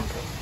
Okay.